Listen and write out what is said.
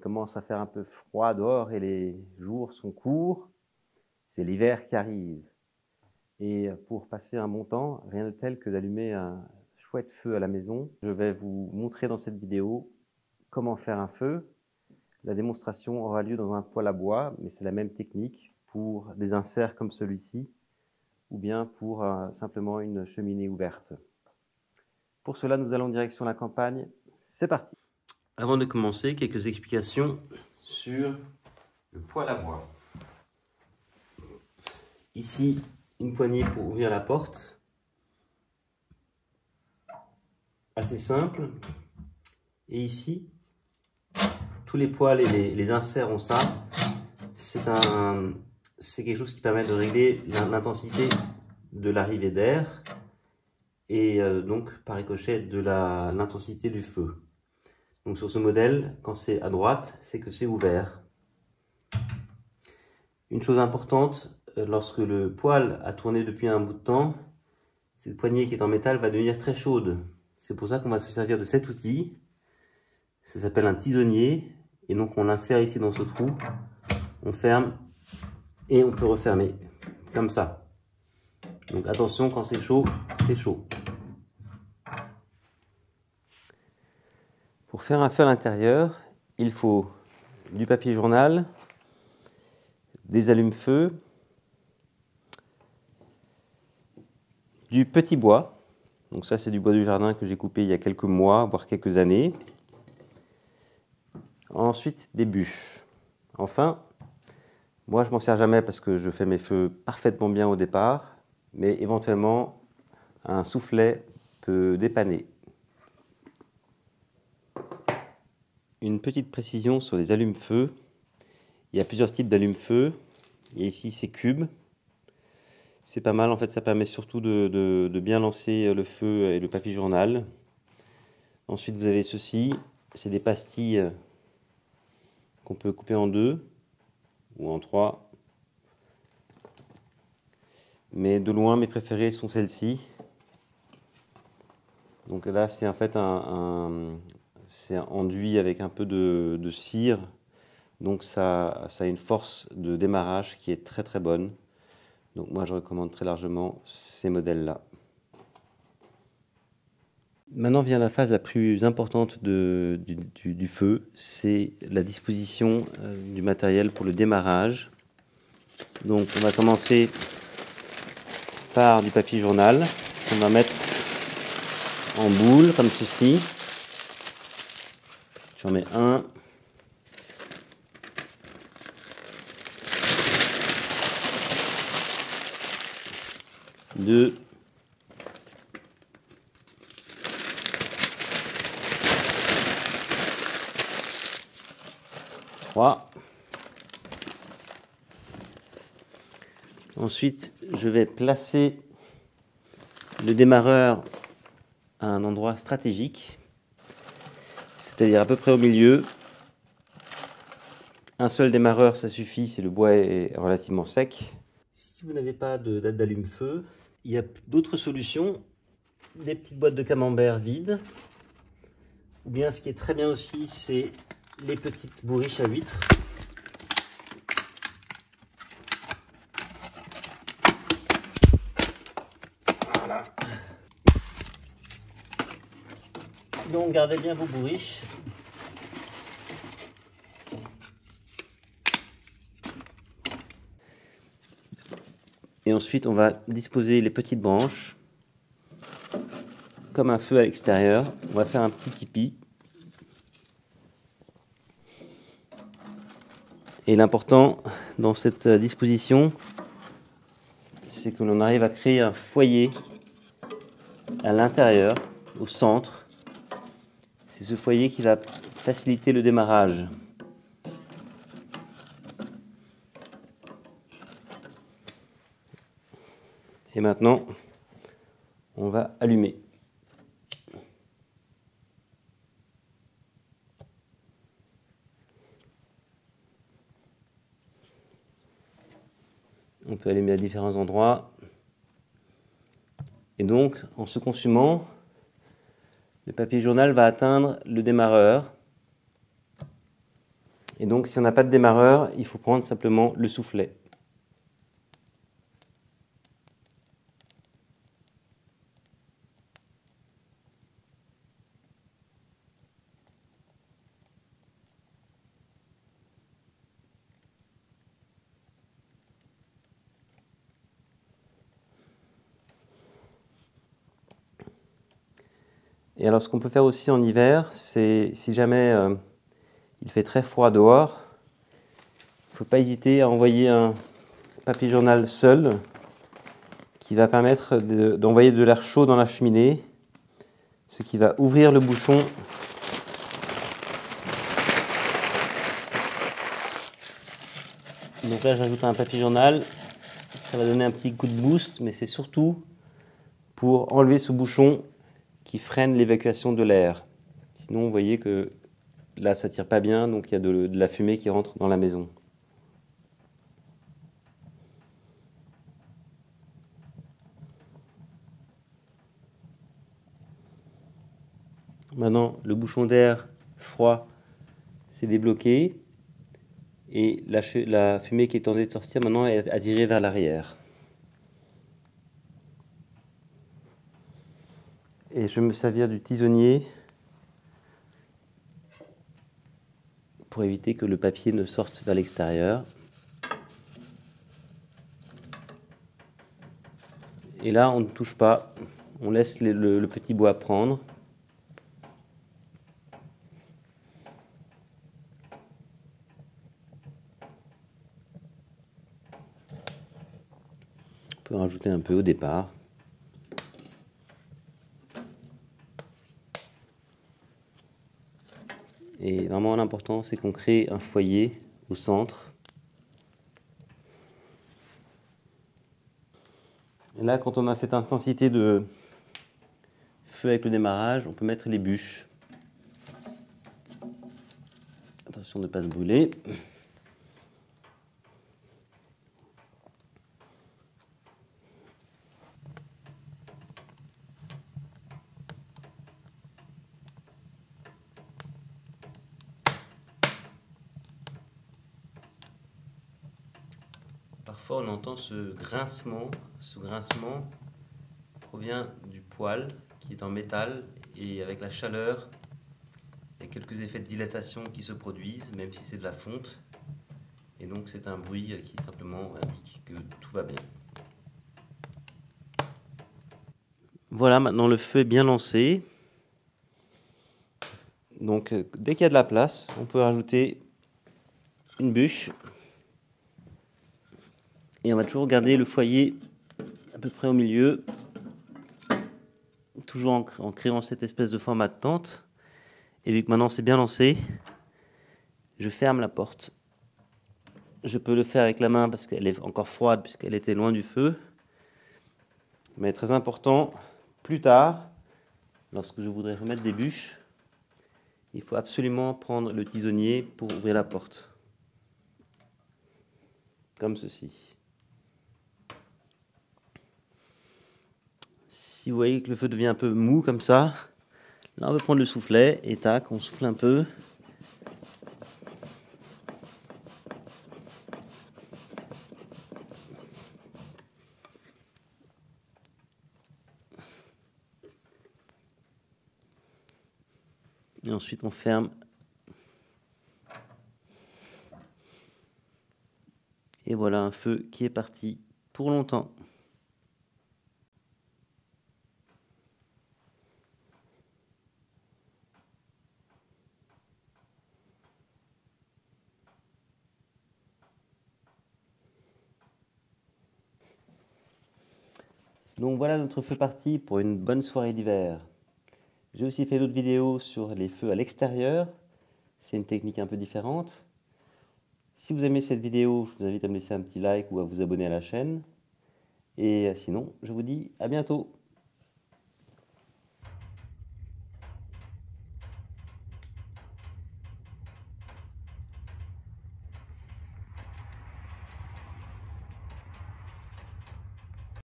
commence à faire un peu froid dehors et les jours sont courts. C'est l'hiver qui arrive. Et pour passer un bon temps, rien de tel que d'allumer un chouette feu à la maison. Je vais vous montrer dans cette vidéo comment faire un feu. La démonstration aura lieu dans un poêle à bois, mais c'est la même technique pour des inserts comme celui-ci ou bien pour euh, simplement une cheminée ouverte. Pour cela, nous allons direction la campagne. C'est parti avant de commencer, quelques explications sur le poêle à bois. Ici, une poignée pour ouvrir la porte. Assez simple. Et ici, tous les poils et les, inserts ont ça. C'est quelque chose qui permet de régler l'intensité de l'arrivée d'air et euh, donc par ricochet de l'intensité du feu. Donc sur ce modèle, quand c'est à droite, c'est que c'est ouvert. Une chose importante, euh, lorsque le poêle a tourné depuis un bout de temps, cette poignée qui est en métal va devenir très chaude. C'est pour ça qu'on va se servir de cet outil. Ça s'appelle un tisonnier. Et donc on l'insère ici dans ce trou. On ferme et on peut refermer. Comme ça. Donc attention, quand c'est chaud, c'est chaud. Pour faire un feu à l'intérieur, il faut du papier journal, des allumes-feu, du petit bois. Donc ça, c'est du bois du jardin que j'ai coupé il y a quelques mois, voire quelques années. Ensuite, des bûches. Enfin, moi, je m'en sers jamais parce que je fais mes feux parfaitement bien au départ, mais éventuellement, un soufflet peut dépanner. Une petite précision sur les allumes-feu. Il y a plusieurs types d'allumes-feu. Et ici, c'est cube. C'est pas mal, en fait, ça permet surtout de, bien lancer le feu et le papier journal. Ensuite, vous avez ceci. C'est des pastilles qu'on peut couper en deux ou en trois. Mais de loin, mes préférées sont celles-ci. Donc là, c'est en fait un, c'est enduit avec un peu de, cire. Donc ça, a une force de démarrage qui est très très bonne. Donc moi je recommande très largement ces modèles-là. Maintenant vient la phase la plus importante du, du, feu, c'est la disposition euh, du matériel pour le démarrage. Donc on va commencer par du papier journal qu'on va mettre en boule comme ceci. J'en mets un. Deux. Trois. Ensuite, je vais placer le démarreur à un endroit stratégique c'est-à-dire à peu près au milieu. Un seul démarreur, ça suffit si le bois est relativement sec. Si vous n'avez pas de date d'allume-feu, il y a d'autres solutions. Des petites boîtes de camembert vides. Ou bien ce qui est très bien aussi, c'est les petites bourriches à huîtres. Voilà. Donc gardez bien vos bourriches. Et ensuite, on va disposer les petites branches comme un feu à l'extérieur. On va faire un petit tipi. Et l'important dans cette disposition, c'est que l'on arrive à créer un foyer à l'intérieur, au centre. C'est ce foyer qui va faciliter le démarrage. Et maintenant, on va allumer. On peut allumer à différents endroits. Et donc, en se consumant, le papier journal va atteindre le démarreur. Et donc, si on n'a pas de démarreur, il faut prendre simplement le soufflet. Et alors, ce qu'on peut faire aussi en hiver, c'est si jamais euh, il fait très froid dehors, il ne faut pas hésiter à envoyer un papier journal seul qui va permettre d'envoyer de, l'air chaud dans la cheminée, ce qui va ouvrir le bouchon Donc là, j'ajoute un papier journal. Ça va donner un petit coup de boost, mais c'est surtout pour enlever ce bouchon qui freine l'évacuation de l'air. Sinon, vous voyez que là, ça tire pas bien, donc il y a de, la fumée qui rentre dans la maison. Maintenant, le bouchon d'air froid s'est débloqué et la, la, fumée qui est tendue de sortir maintenant est attirée vers l'arrière. Et je vais me servir du tisonnier pour éviter que le papier ne sorte vers l'extérieur. Et là, on ne touche pas, on laisse le, petit bois prendre. On peut rajouter un peu au départ. Et l'important c'est qu'on crée un foyer au centre. Et là quand on a cette intensité de feu avec le démarrage, on peut mettre les bûches. Attention de ne pas se brûler. On entend ce grincement. Ce grincement provient du poêle qui est en métal et avec la chaleur, il y a quelques effets de dilatation qui se produisent, même si c'est de la fonte. Et donc, c'est un bruit qui simplement indique que tout va bien. Voilà, maintenant le feu est bien lancé. Donc, euh, dès qu'il y a de la place, on peut rajouter une bûche et on va toujours garder le foyer à peu près au milieu, toujours en, créant cette espèce de format de tente. Et vu que maintenant c'est bien lancé, je ferme la porte. Je peux le faire avec la main parce qu'elle est encore froide puisqu'elle était loin du feu. Mais très important, plus tard, lorsque je voudrais remettre des bûches, il faut absolument prendre le tisonnier pour ouvrir la porte. Comme ceci. Si vous voyez que le feu devient un peu mou comme ça, là on va prendre le soufflet et tac, on souffle un peu. Et ensuite on ferme. Et voilà un feu qui est parti pour longtemps. Donc voilà notre feu parti pour une bonne soirée d'hiver. J'ai aussi fait d'autres vidéos sur les feux à l'extérieur. C'est une technique un peu différente. Si vous aimez cette vidéo, je vous invite à me laisser un petit like ou à vous abonner à la chaîne. Et sinon, je vous dis à bientôt